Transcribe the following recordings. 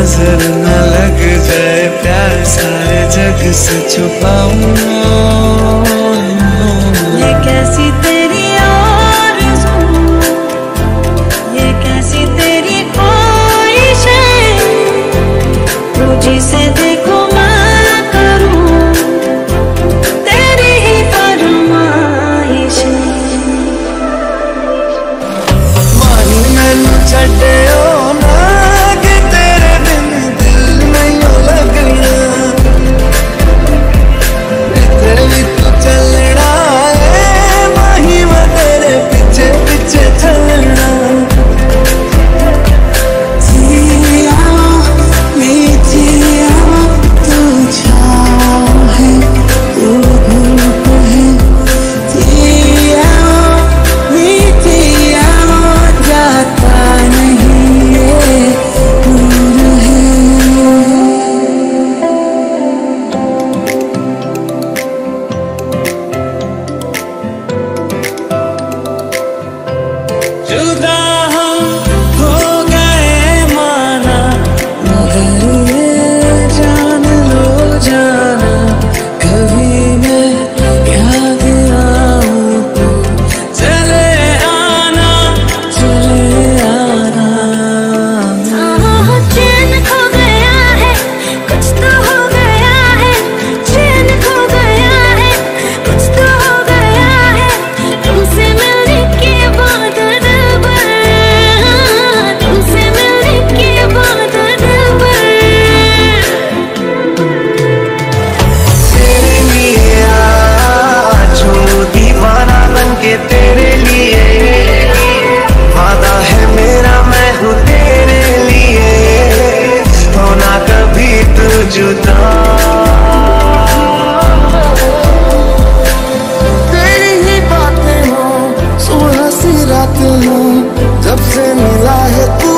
नज़र न लग जाए प्यार सारे जग से छुपाऊं। साथ हूँ। जब से मिला है तू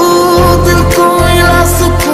दिल को मिला सुख